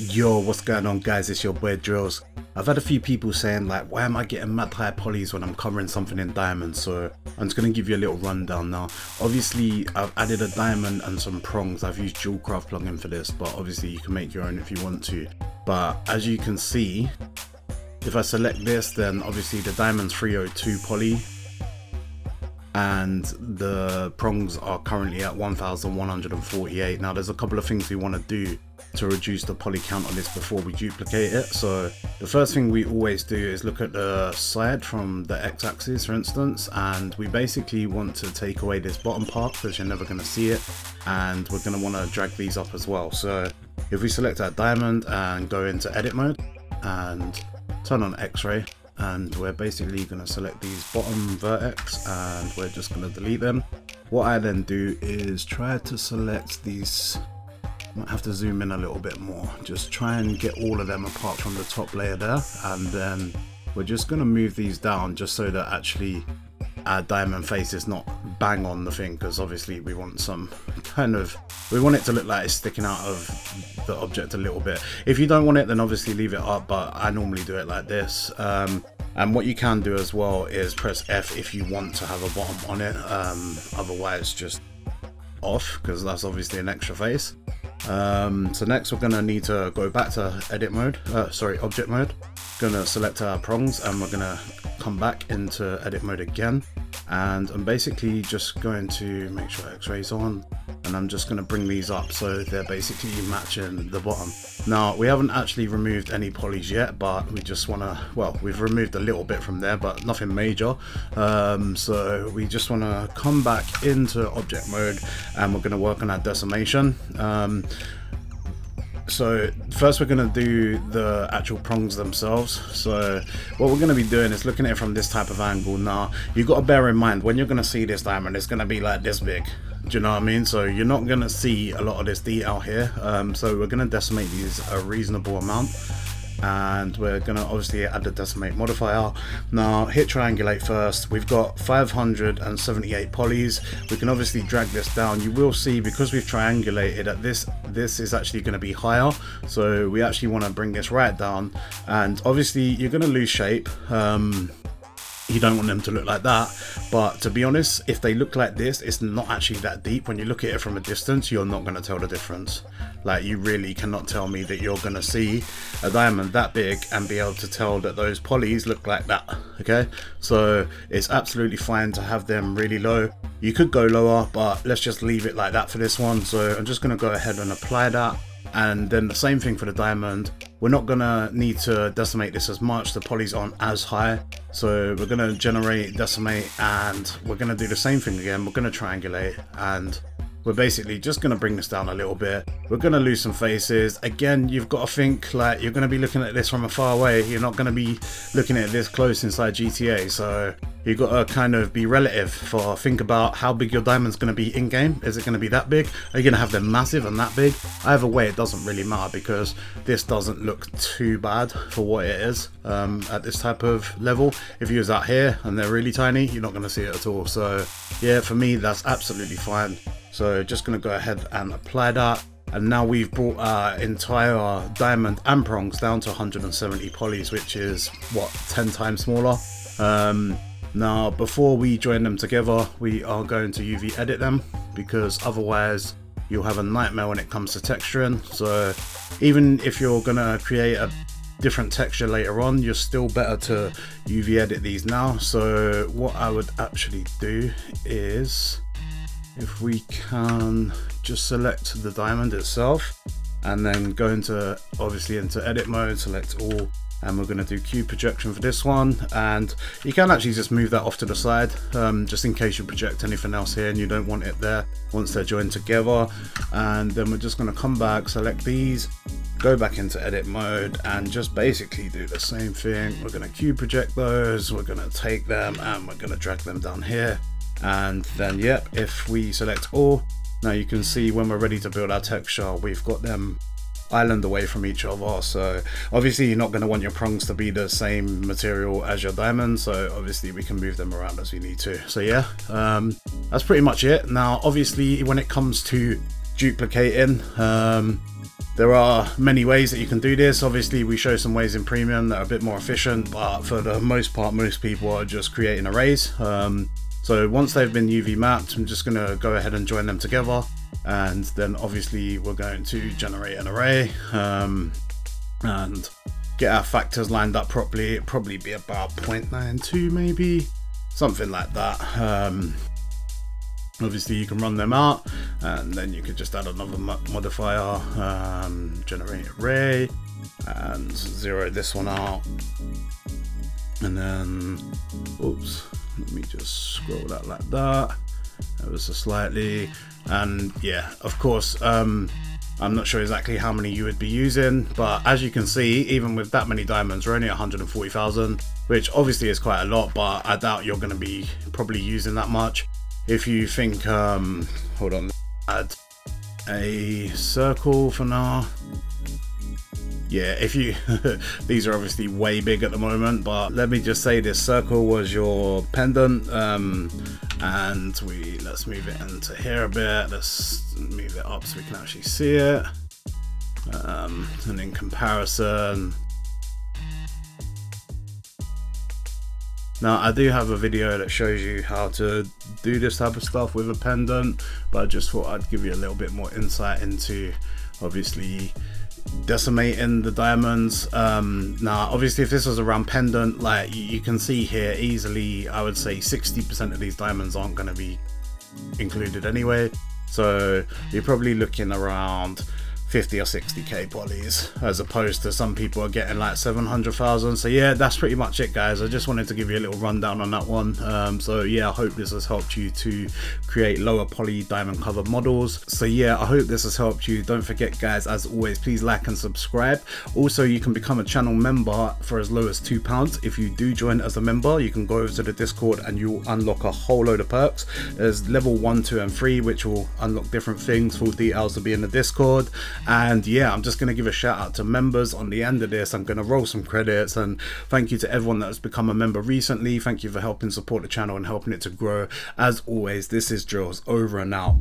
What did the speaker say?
Yo, what's going on guys? It's your boy Drillz. I've had a few people saying like, why am I getting mad high polys when I'm covering something in diamond? So I'm just to give you a little rundown now. Obviously, I've added a diamond and some prongs. I've used Jewelcraft plugin for this, but obviously you can make your own if you want to. But as you can see, if I select this, then obviously the diamond's 302 poly and the prongs are currently at 1148 now there's a couple of things we want to do to reduce the poly count on this before we duplicate it. So the first thing we always do is look at the side from the x-axis for instance and we basically want to take away this bottom part because you're never going to see it and we're going to want to drag these up as well. So if we select that diamond and go into edit mode and turn on x-ray and we're basically going to select these bottom vertex and we're just going to delete them. What I then do is try to select these, might have to zoom in a little bit more, just try and get all of them apart from the top layer there and then we're just going to move these down just so that actually our diamond face is not bang on the thing because obviously we want some kind of we want it to look like it's sticking out of the object a little bit. If you don't want it then obviously leave it up but I normally do it like this. Um, and what you can do as well is press F if you want to have a bottom on it. Um, otherwise just off because that's obviously an extra face. Um, so next we're going to need to go back to edit mode uh, sorry object mode. Gonna select our prongs and we're gonna come back into edit mode again and I'm basically just going to make sure x-rays on and I'm just going to bring these up so they're basically matching the bottom. Now we haven't actually removed any polys yet but we just want to, well we've removed a little bit from there but nothing major um, so we just want to come back into object mode and we're going to work on our decimation. Um, so first we're going to do the actual prongs themselves. So what we're going to be doing is looking at it from this type of angle. Now you got to bear in mind when you're going to see this diamond it's going to be like this big. Do you know what I mean? So you're not going to see a lot of this detail here. Um, so we're going to decimate these a reasonable amount and we're gonna obviously add the decimate modifier. Now hit triangulate first. We've got 578 polys. We can obviously drag this down. You will see because we've triangulated that this this is actually to be higher. So we actually want to bring this right down. And obviously you're to lose shape. Um, you don't want them to look like that. But to be honest if they look like this it's not actually that deep. When you look at it from a distance you're not going to tell the difference. Like you really cannot tell me that you're going to see a diamond that big and be able to tell that those polys look like that okay? So it's absolutely fine to have them really low. You could go lower but let's just leave it like that for this one. So I'm just going to go ahead and apply that and then the same thing for the diamond. We're not gonna need to decimate this as much. The polys aren't as high. So we're gonna generate decimate and we're gonna do the same thing again. We're gonna triangulate and we're basically just going to bring this down a little bit. We're going to lose some faces. Again, you've got to think like you're going to be looking at this from a far away. You're not going to be looking at this close inside GTA. So you've got to kind of be relative for think about how big your diamond's going to be in game. Is it going to be that big? Are you going to have them massive and that big? Either way, it doesn't really matter because this doesn't look too bad for what it is um, at this type of level. If you use that here and they're really tiny, you're not going to see it at all. So yeah, for me, that's absolutely fine. So just to go ahead and apply that. And now we've brought our entire diamond and prongs down to 170 polys, which is what 10 times smaller. Um, now, before we join them together, we are going to UV edit them because otherwise you'll have a nightmare when it comes to texturing. So even if you're gonna create a different texture later on, you're still better to UV edit these now. So what I would actually do is if we can just select the diamond itself and then go into obviously into edit mode select all and we're going to do cube projection for this one. And you can actually just move that off to the side um, just in case you project anything else here and you don't want it there once they're joined together. And then we're just going to come back select these go back into edit mode and just basically do the same thing. We're going to cube project those we're going to take them and we're going to drag them down here and then yep if we select all now you can see when we're ready to build our texture we've got them island away from each other so obviously you're not going to want your prongs to be the same material as your diamond so obviously we can move them around as we need to so yeah um, that's pretty much it now obviously when it comes to duplicating um, there are many ways that you can do this. Obviously, we show some ways in Premium that are a bit more efficient, but for the most part, most people are just creating arrays. Um, so once they've been UV mapped, I'm just going to go ahead and join them together. And then obviously we're going to generate an array um, and get our factors lined up properly. It'd probably be about 0.92 maybe, something like that. Um, obviously you can run them out and then you could just add another modifier um, generate array and zero this one out and then oops let me just scroll that like that ever so slightly and yeah of course um, I'm not sure exactly how many you would be using but as you can see even with that many diamonds we're only 140,000 which obviously is quite a lot but I doubt you're going to be probably using that much if you think, um, hold on, add a circle for now. Yeah, if you, these are obviously way big at the moment, but let me just say this circle was your pendant, um, and we, let's move it into here a bit, let's move it up so we can actually see it. Um, and in comparison, Now I do have a video that shows you how to do this type of stuff with a pendant but I just thought I'd give you a little bit more insight into obviously decimating the diamonds. Um, now obviously if this was around pendant like you, you can see here easily I would say 60% of these diamonds aren't going to be included anyway. So you're probably looking around 50 or 60k polys as opposed to some people are getting like 700,000 so yeah that's pretty much it guys. I just wanted to give you a little rundown on that one. Um, so yeah I hope this has helped you to create lower poly diamond cover models. So yeah I hope this has helped you. Don't forget guys as always please like and subscribe. Also you can become a channel member for as low as two pounds. If you do join as a member you can go over to the discord and you'll unlock a whole load of perks. There's level one two and three which will unlock different things. Full details will be in the discord and yeah, I'm just going to give a shout out to members on the end of this. I'm going to roll some credits and thank you to everyone that has become a member recently. Thank you for helping support the channel and helping it to grow. As always, this is Drillz over and out.